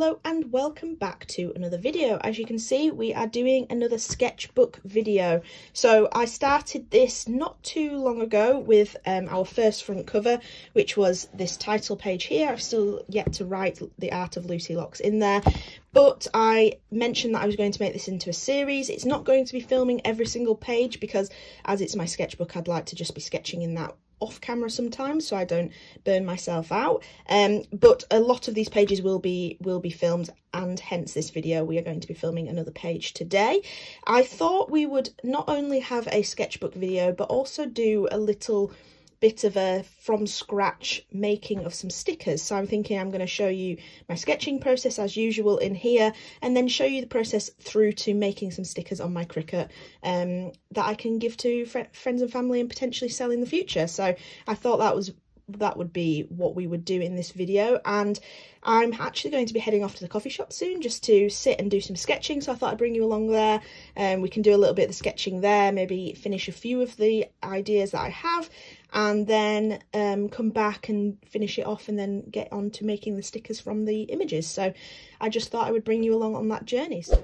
hello and welcome back to another video. As you can see, we are doing another sketchbook video. So I started this not too long ago with um, our first front cover, which was this title page here. I've still yet to write The Art of Lucy Locks in there, but I mentioned that I was going to make this into a series. It's not going to be filming every single page because as it's my sketchbook, I'd like to just be sketching in that off camera sometimes so I don't burn myself out. Um but a lot of these pages will be will be filmed and hence this video we are going to be filming another page today. I thought we would not only have a sketchbook video but also do a little bit of a from scratch making of some stickers. So I'm thinking I'm going to show you my sketching process as usual in here and then show you the process through to making some stickers on my Cricut um, that I can give to fr friends and family and potentially sell in the future. So I thought that was that would be what we would do in this video and I'm actually going to be heading off to the coffee shop soon just to sit and do some sketching so I thought I'd bring you along there and um, we can do a little bit of the sketching there maybe finish a few of the ideas that I have and then um, come back and finish it off and then get on to making the stickers from the images. So I just thought I would bring you along on that journey. So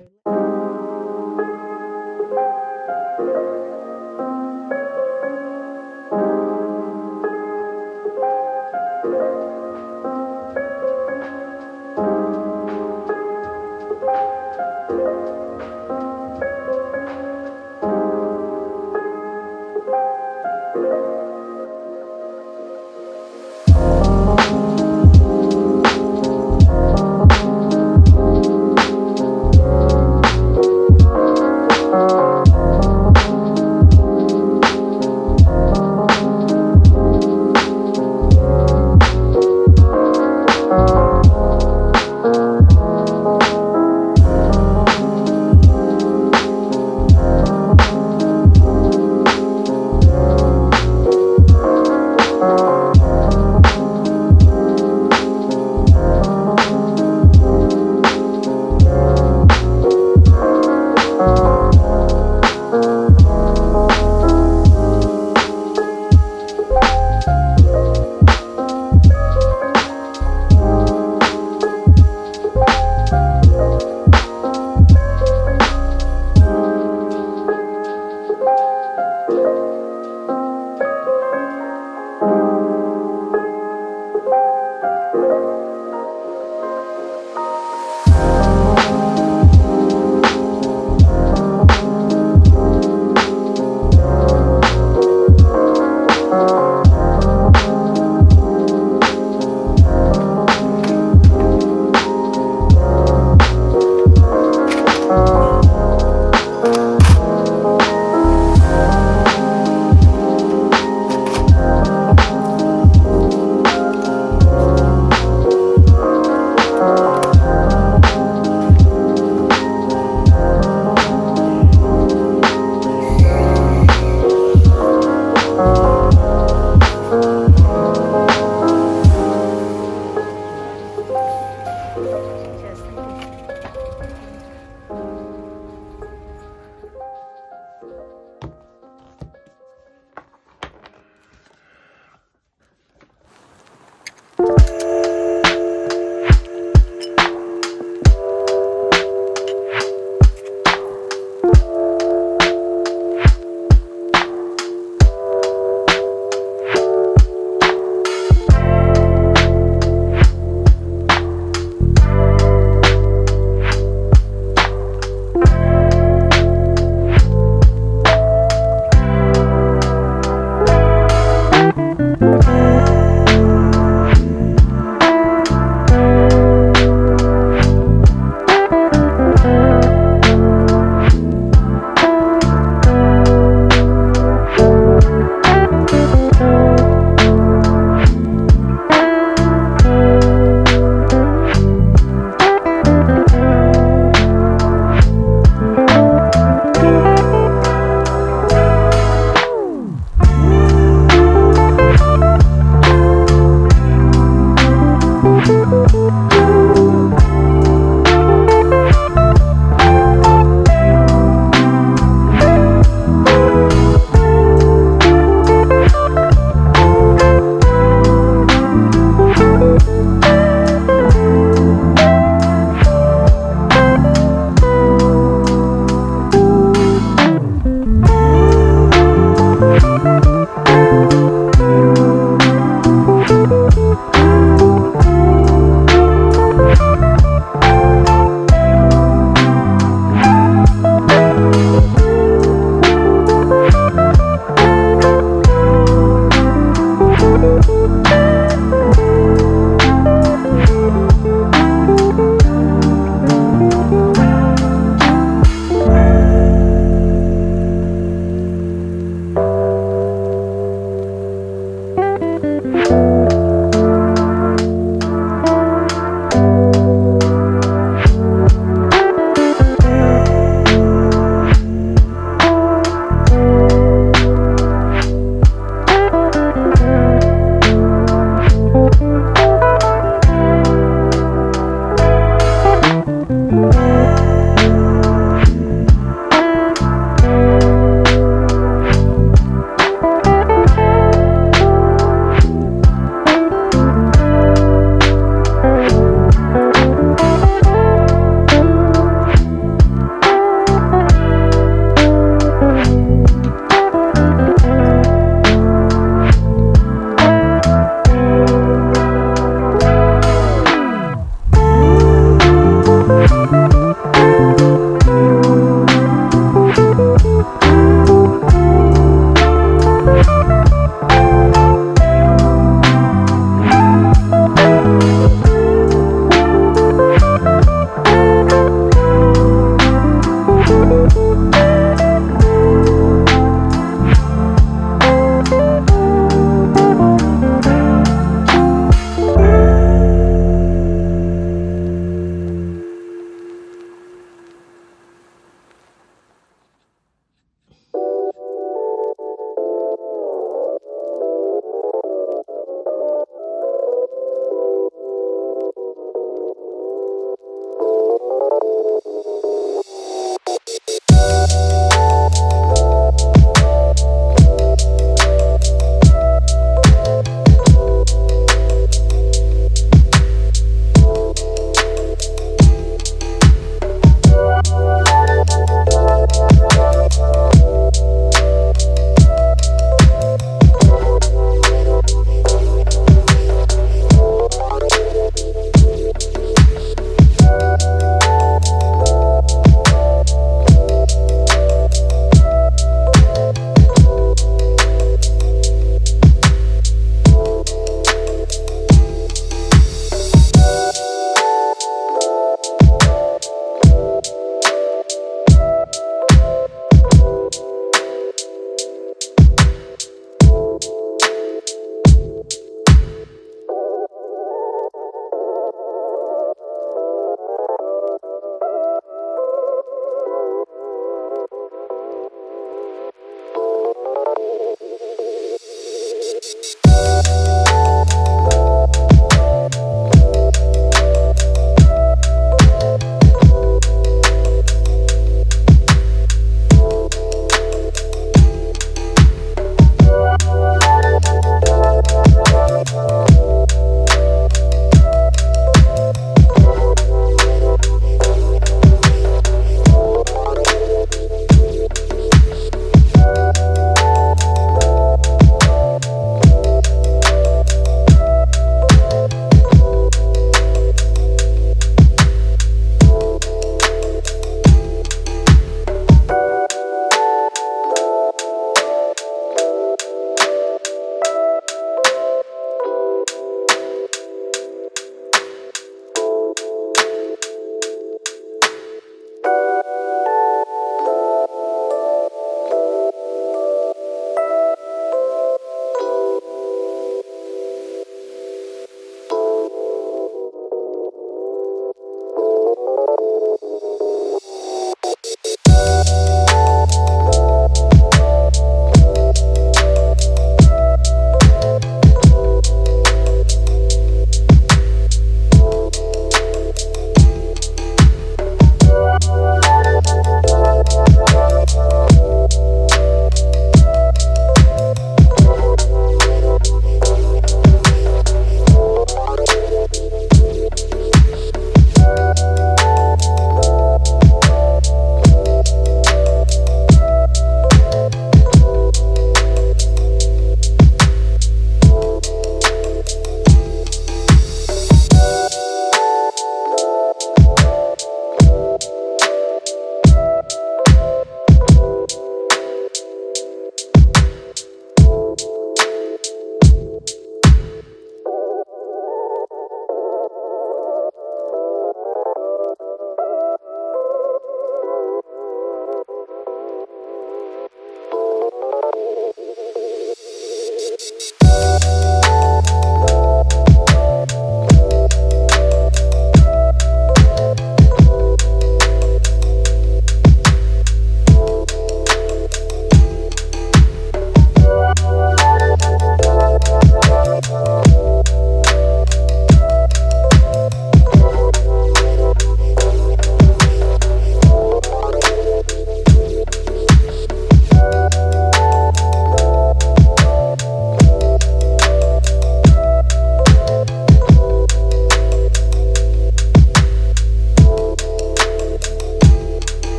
Thank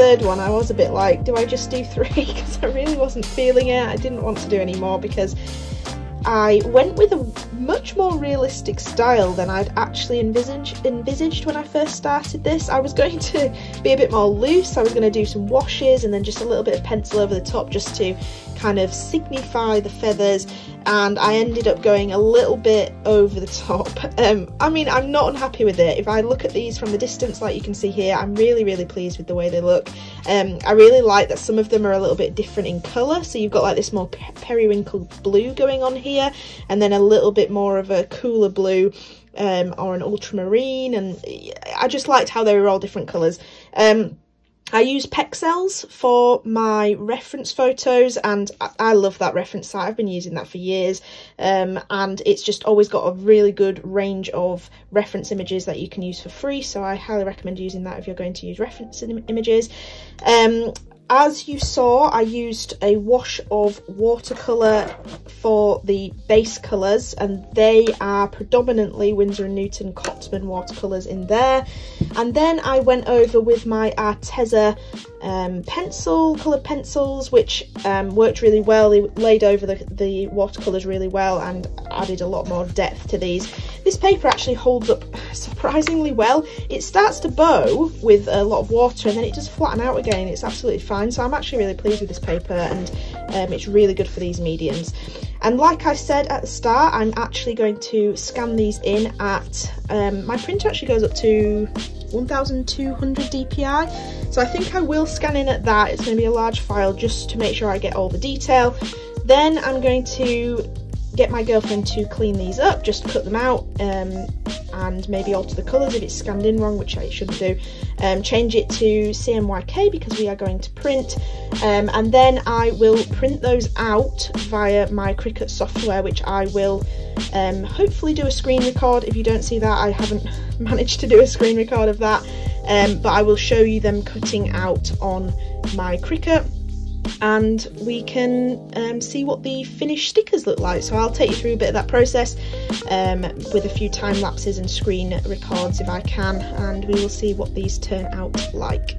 third one, I was a bit like, do I just do three? Because I really wasn't feeling it. I didn't want to do any more because I went with a much more realistic style than I'd actually envisaged, envisaged when I first started this. I was going to be a bit more loose, I was going to do some washes and then just a little bit of pencil over the top just to kind of signify the feathers and I ended up going a little bit over the top. Um, I mean, I'm not unhappy with it. If I look at these from the distance, like you can see here, I'm really, really pleased with the way they look. Um, I really like that some of them are a little bit different in colour. So you've got like this more periwinkle blue going on here, and then a little bit more of a cooler blue um, or an ultramarine. And I just liked how they were all different colours. Um, I use Pexels for my reference photos and I love that reference site. I've been using that for years um, and it's just always got a really good range of reference images that you can use for free. So I highly recommend using that if you're going to use reference images. Um, as you saw, I used a wash of watercolour for the base colours and they are predominantly Winsor & Newton Cotman watercolours in there. And then I went over with my Arteza um, pencil, coloured pencils, which um, worked really well. They laid over the, the watercolours really well and added a lot more depth to these. This paper actually holds up surprisingly well. It starts to bow with a lot of water and then it just flatten out again. It's absolutely fine. So I'm actually really pleased with this paper and um, it's really good for these mediums. And like I said at the start, I'm actually going to scan these in at, um, my printer actually goes up to 1200 dpi so I think I will scan in at that it's going to be a large file just to make sure I get all the detail then I'm going to get my girlfriend to clean these up just cut them out um, and maybe alter the colours if it's scanned in wrong which I shouldn't do. Um, change it to CMYK because we are going to print. Um, and then I will print those out via my Cricut software which I will um, hopefully do a screen record. If you don't see that I haven't managed to do a screen record of that. Um, but I will show you them cutting out on my Cricut and we can um, see what the finished stickers look like. So I'll take you through a bit of that process um, with a few time lapses and screen records if I can, and we will see what these turn out like.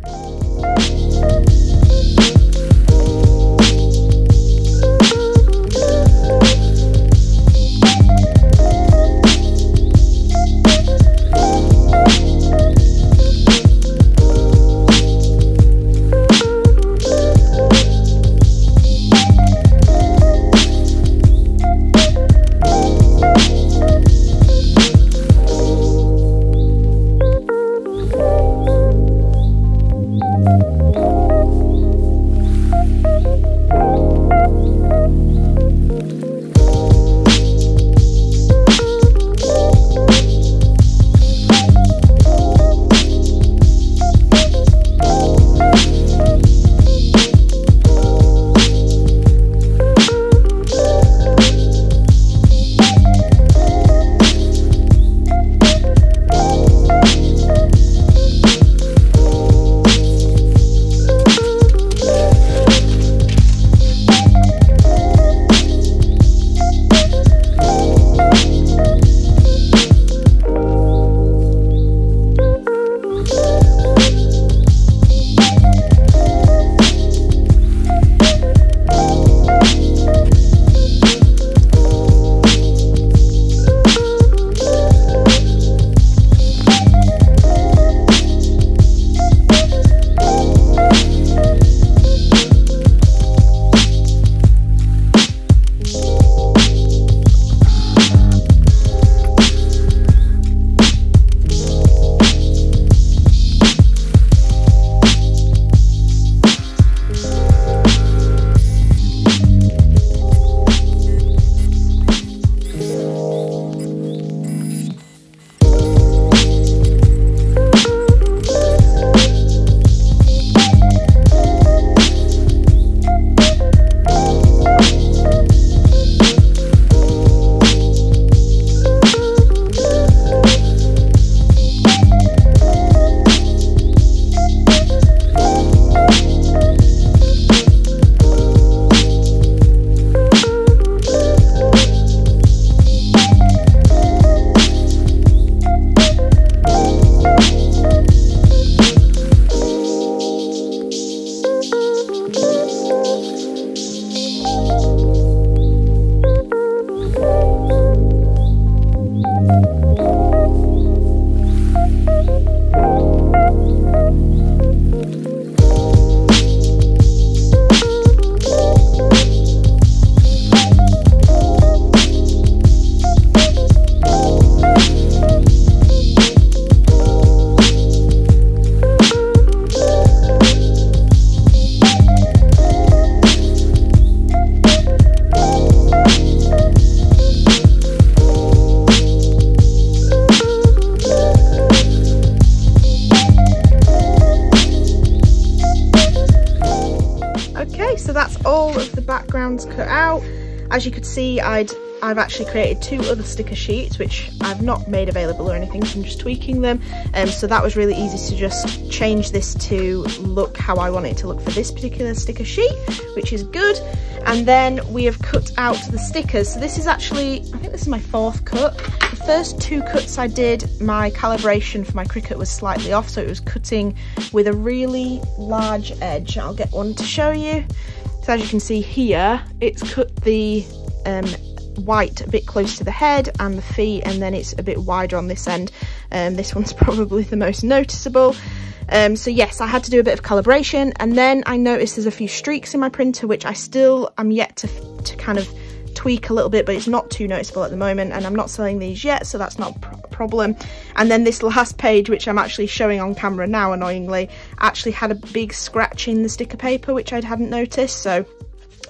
As you could see, I'd I've actually created two other sticker sheets which I've not made available or anything so I'm just tweaking them. Um, so that was really easy to just change this to look how I want it to look for this particular sticker sheet which is good. And then we have cut out the stickers. So this is actually I think this is my fourth cut. The first two cuts I did my calibration for my Cricut was slightly off so it was cutting with a really large edge. I'll get one to show you so as you can see here it's cut the um, white a bit close to the head and the feet and then it's a bit wider on this end. Um, this one's probably the most noticeable. Um, so yes I had to do a bit of calibration and then I noticed there's a few streaks in my printer which I still am yet to, to kind of tweak a little bit but it's not too noticeable at the moment and I'm not selling these yet so that's not problem. And then this last page which I'm actually showing on camera now annoyingly actually had a big scratch in the sticker paper which I hadn't noticed. So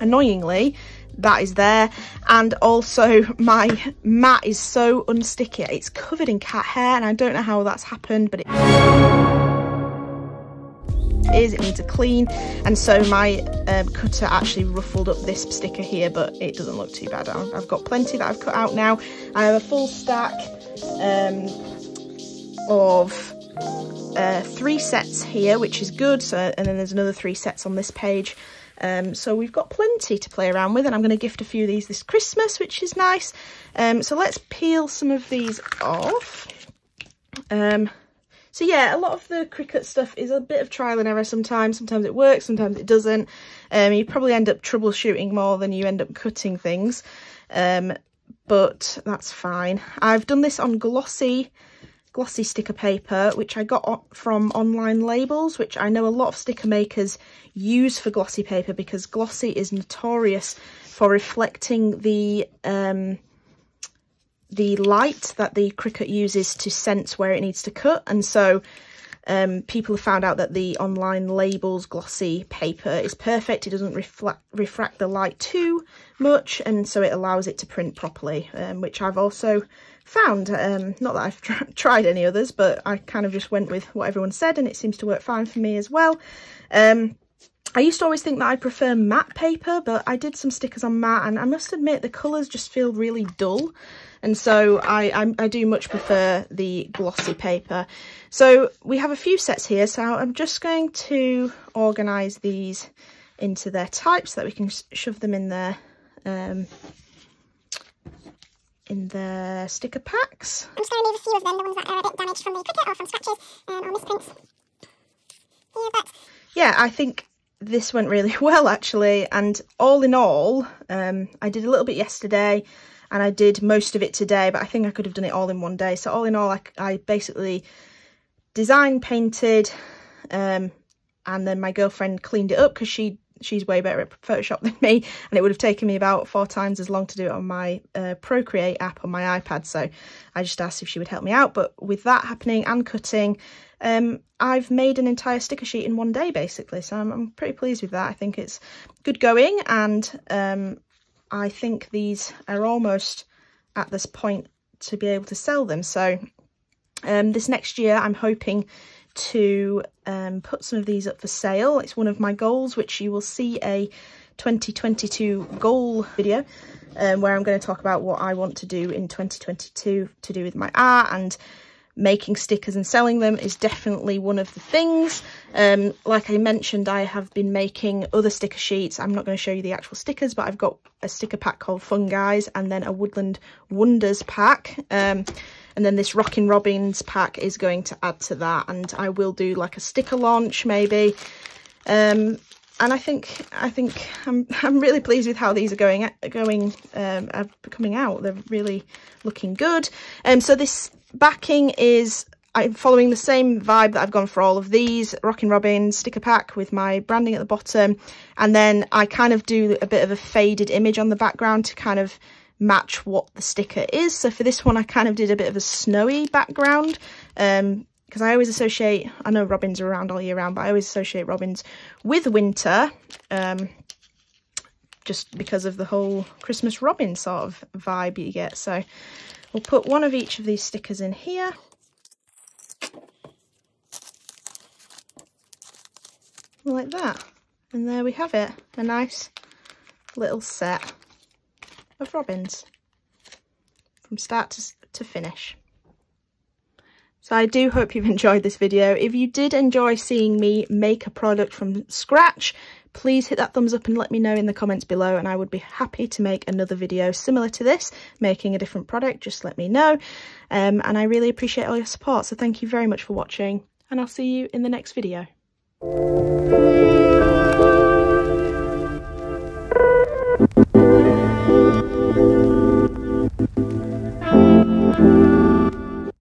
annoyingly that is there. And also my mat is so unsticky. It's covered in cat hair and I don't know how that's happened but it is it needs a clean. And so my um, cutter actually ruffled up this sticker here but it doesn't look too bad. I've got plenty that I've cut out now. I have a full stack um, of uh, three sets here which is good so and then there's another three sets on this page um, so we've got plenty to play around with and I'm going to gift a few of these this Christmas, which is nice. Um, so let's peel some of these off. Um, so yeah, a lot of the Cricut stuff is a bit of trial and error sometimes. Sometimes it works, sometimes it doesn't. Um, you probably end up troubleshooting more than you end up cutting things. But that's fine. I've done this on glossy glossy sticker paper which I got from online labels which I know a lot of sticker makers use for glossy paper because glossy is notorious for reflecting the um, the light that the Cricut uses to sense where it needs to cut and so um, people have found out that the online labels glossy paper is perfect. It doesn't reflect refract the light too much and so it allows it to print properly, um, which I've also found. Um, not that I've tr tried any others, but I kind of just went with what everyone said and it seems to work fine for me as well. Um, I used to always think that I prefer matte paper, but I did some stickers on matte and I must admit the colours just feel really dull. And so I, I, I, do much prefer the glossy paper. So we have a few sets here. So I'm just going to organise these into their types so that we can shove them in there um, in the sticker packs. I'm just going to leave a few of them, the ones that are a bit damaged from the Cricut or from scratches um, or misprints. Yeah, but... yeah, I think this went really well actually and all in all um, I did a little bit yesterday and I did most of it today but I think I could have done it all in one day. So all in all I, I basically designed painted um, and then my girlfriend cleaned it up because she she's way better at Photoshop than me and it would have taken me about four times as long to do it on my uh, Procreate app on my iPad. So I just asked if she would help me out but with that happening and cutting um, I've made an entire sticker sheet in one day basically. So I'm, I'm pretty pleased with that. I think it's good going and um, I think these are almost at this point to be able to sell them so um, this next year I'm hoping to um, put some of these up for sale. It's one of my goals, which you will see a 2022 goal video um, where I'm going to talk about what I want to do in 2022 to do with my art and making stickers and selling them is definitely one of the things. Um, like I mentioned, I have been making other sticker sheets. I'm not going to show you the actual stickers, but I've got a sticker pack called Fun Guys and then a Woodland Wonders pack. Um, and then this Rockin' Robins pack is going to add to that and I will do like a sticker launch maybe um, and I think I think I'm I'm really pleased with how these are going going um, are coming out they're really looking good um so this backing is I'm following the same vibe that I've gone for all of these Rockin' Robin sticker pack with my branding at the bottom and then I kind of do a bit of a faded image on the background to kind of match what the sticker is. So for this one, I kind of did a bit of a snowy background um, because I always associate, I know robins are around all year round, but I always associate robins with winter um, just because of the whole Christmas robin sort of vibe you get. So we'll put one of each of these stickers in here. Like that. And there we have it, a nice little set of robins from start to, to finish. So I do hope you've enjoyed this video. If you did enjoy seeing me make a product from scratch, please hit that thumbs up and let me know in the comments below and I would be happy to make another video similar to this, making a different product, just let me know. Um, and I really appreciate all your support, so thank you very much for watching and I'll see you in the next video.